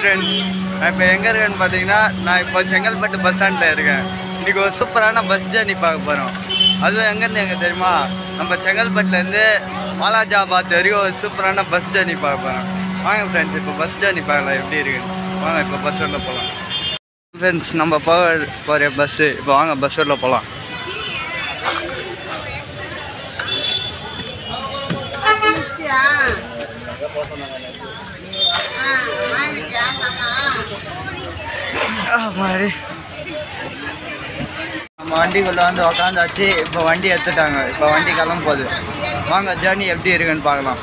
Friends நான் இப்போ எங்கே இருக்கேன்னு பார்த்தீங்கன்னா நான் இப்போ செங்கல்பட்டு பஸ் ஸ்டாண்டில் இருக்கேன். இன்றைக்கி ஒரு சூப்பரான பஸ் ஜேர்னி பார்க்க போகிறோம் அதுவும் எங்கேருந்து எங்கே தெரியுமா? நம்ம செங்கல்பட்டுலேருந்து மாலாஜாபாத் வரைக்கும் ஒரு சூப்பரான பஸ் ஜேர்னி பார்க்க போகிறோம் வாங்க ஃப்ரெண்ட்ஸ் இப்போ பஸ் ஜேர்னி பார்க்கலாம். எப்படி இருக்குன்னு வாங்க இப்போ பஸ் உள்ள போகலாம் ஃப்ரெண்ட்ஸ் நம்ம போக போகிற பஸ்ஸு இப்போ வாங்க பஸ் உள்ள போகலாம் மாதிரி நம்ம வண்டிக்குள்ளே வந்து உக்காந்தாச்சு இப்போ வண்டி எடுத்துட்டாங்க. இப்போ வண்டி கிளம்ப போகுது. வாங்க ஜேர்னி எப்படி இருக்குன்னு பார்க்கலாம்.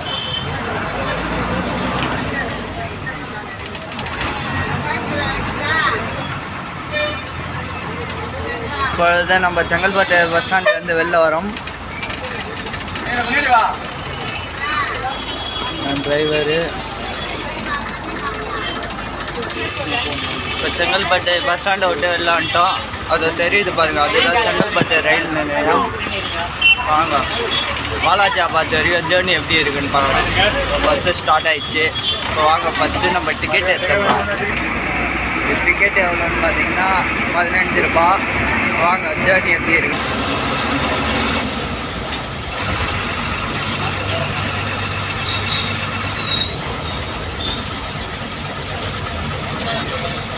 இப்பொழுது நம்ம செங்கல்பட்டு பஸ் ஸ்டாண்ட்லேருந்து வெளில வரோம். டிரைவரு இப்போ செங்கல்பட்டு பஸ் ஸ்டாண்டை விட்டு வெளிலான்ட்டோம் அது தெரியுது பாருங்க அதுதான் செங்கல்பட்டு ரயில் நிலையம். வாங்க. வாலாஜாபாத் வரையும் ஜேர்னி எப்படி இருக்குன்னு பார்க்கலாம் பஸ்ஸு ஸ்டார்ட் ஆயிடுச்சு. இப்போ வாங்க ஃபஸ்ட்டு நம்ம டிக்கெட் எடுத்துக்கலாம் டிக்கெட் எவ்வளோன்னு பார்த்தீங்கன்னா பதினஞ்சு ரூபா. வாங்க ஜேர்னி எப்படி இருக்குது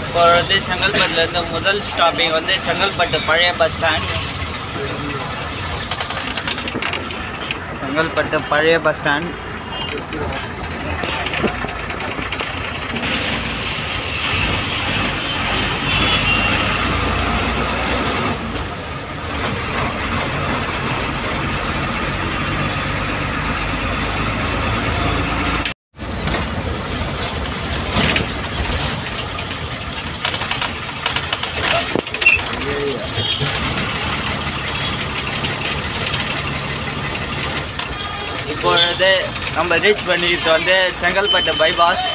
இப்போ வந்து செங்கல்பட்டுலேருந்து முதல் ஸ்டாப்பிங் வந்து செங்கல்பட்டு பழைய பஸ் ஸ்டாண்ட் செங்கல்பட்டு பழைய பஸ் ஸ்டாண்ட் இப்பொழுது நம்ம ரீச் பண்ணிட்டு வந்து செங்கல்பட்டு பைபாஸ்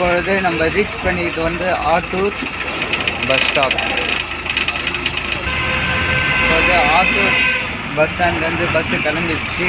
இப்பொழுது நம்ம ரீச் பண்ணிட்டு வந்து ஆத்தூர் பஸ் ஸ்டாப் இப்போது ஆத்தூர் பஸ் ஸ்டாண்ட்லேருந்து பஸ்ஸு கிளம்பிடுச்சு.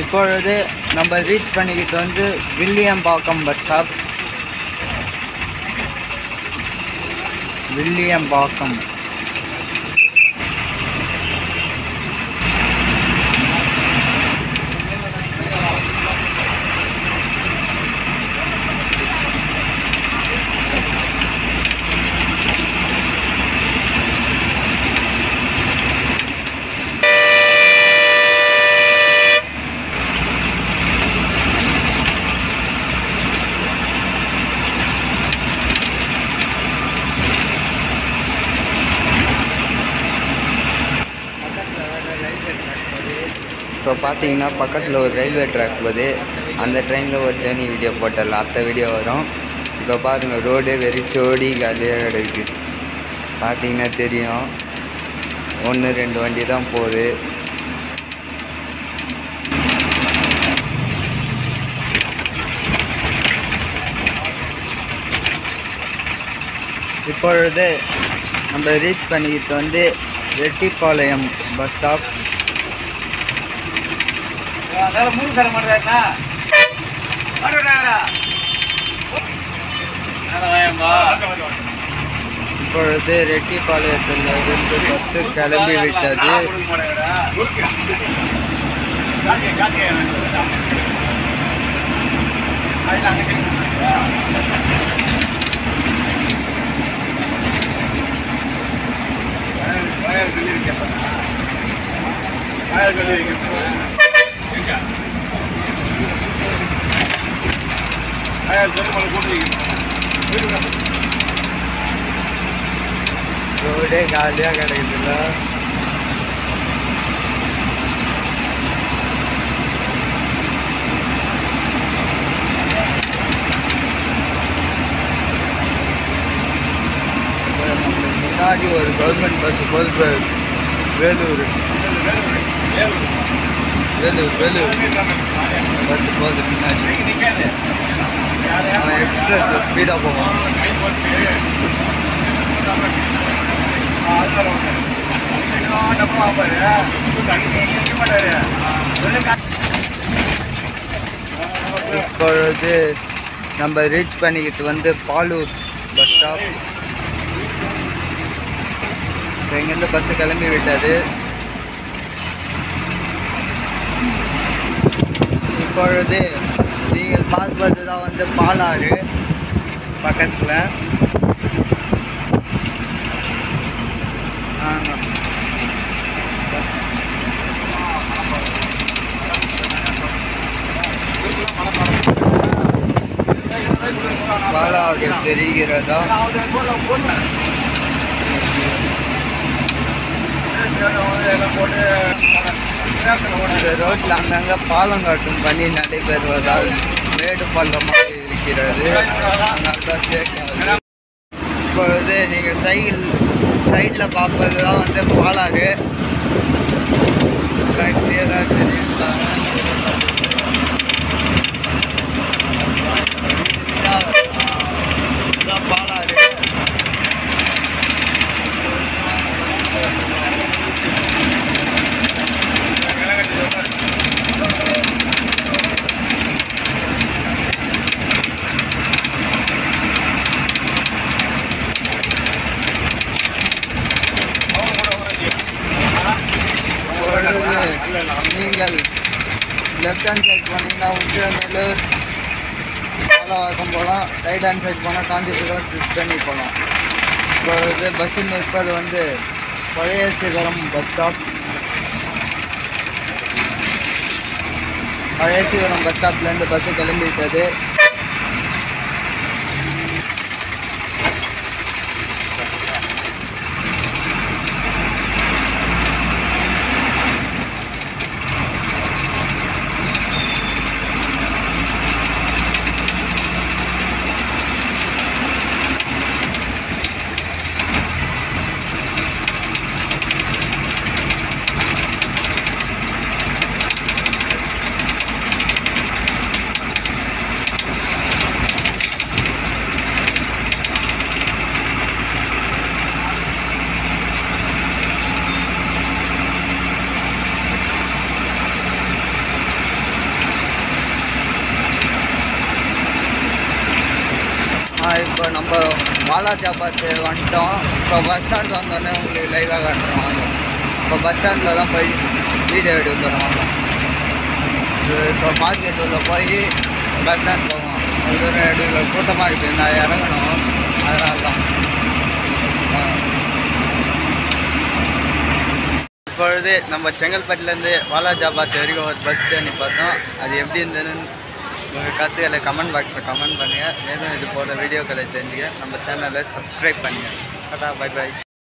இப்பொழுது நம்ம ரீச் பண்ணிக்கிட்டு வந்து வில்லியம்பாக்கம் பஸ் ஸ்டாப் வில்லியம்பாக்கம். இப்போ பார்த்தீங்கன்னா பக்கத்தில் ஒரு ரயில்வே ட்ராக் போகுது. அந்த ட்ரெயினில் ஒரு ஜேர்னி வீடியோ போட்டுடலாம். அத்தை வீடியோ வரும். இப்போ பாருங்கள் ரோடே வெறிச்சோடி காலியாக கிடக்குது பார்த்தீங்கன்னா தெரியும். ஒன்று ரெண்டு வண்டி தான் போகுது. இப்பொழுது நம்ம ரீச் பண்ணிக்கிட்டு வந்து ரெட்டிப்பாளையம் பஸ் ஸ்டாப் அதனால மூணு தர மாட்டாருண்ணா இப்பொழுது ரெட்டிப்பாளையத்தில் இருந்து பஸ்ஸு கிளம்பி விட்டது. ரோடே காலியாக கிடக்குதுல்ல. முன்னாடி ஒரு கவர்மெண்ட் பஸ் போகுது பாரு. வேலூர். வேலு வேலு பஸ் போகுது பின்னாடி அவன் எக்ஸ்பிரஸ் ஸ்பீடாக போவான் இப்பொழுது நம்ம ரீச் பண்ணிக்கிட்டு வந்து பாலூர் பஸ் ஸ்டாப் இங்கேருந்து பஸ்ஸு கிளம்பி விட்டது இப்பொழுது நீங்கள் பார்ப்பது தான் வந்து பாலாறு பக்கத்தில். ஆமாம் பாலாறு தெரிகிறதா? இந்த ரோட்டில் அங்கங்கே பாலம் காட்டும் பணி நடைபெறுவதால் மேடு பள்ளமாக இருக்கிறது அதனால தான் இப்பொழுது நீங்கள் சைக்கிள் சைடில் பார்ப்பது தான் வந்து பாலாறு கிளியராக தெரியுங்களா இதுதான் பாலாறு இப்பொழுது நீங்கள் லெஃப்ட் ஹேண்ட் சைட் போனீங்கன்னா உச்சிரநல்லூர் பாலவாக்கம் போகலாம் ரைட் ஹேண்ட் சைட் போனால் காஞ்சிபுரம் திருத்தணி போகலாம் வந்து பஸ்ஸு நிற்பது வந்து பழைய சிகரம் பஸ் ஸ்டாப் பழைய சிகரம் பஸ் ஸ்டாப்லேருந்து பஸ்ஸு கிளம்பிட்டது. நம்ம வாலாஜாபாத் வந்துட்டோம். இப்போ பஸ் ஸ்டாண்ட் வந்தோடனே உங்களுக்கு லைவாக காட்டுறோம். வாங்க இப்போ பஸ் ஸ்டாண்டில் தான் போய் வீடியோ எடுக்க போகிறோம் இப்போ மார்க்கெட் உள்ள போய் பஸ் ஸ்டாண்ட் போவோம். அது தூரம் எடுக்கல கூட்டமாக இருக்குது நான் இறங்கணும். அதனால தான். இப்பொழுது நம்ம செங்கல்பட்டுலேருந்து வாலாஜாபாத் வரைக்கும் ஒரு பஸ் ஜேர்னி பார்த்தோம். அது எப்படி இருந்ததுன்னு உங்கள் கருத்துக்களை கமெண்ட் பாக்ஸில் கமெண்ட் பண்ணுங்கள் மேலும் இது போகிற வீடியோக்களை தெரிஞ்சுக்க நம்ம சேனலை சப்ஸ்கிரைப் பண்ணுங்கள் அதான் பை பை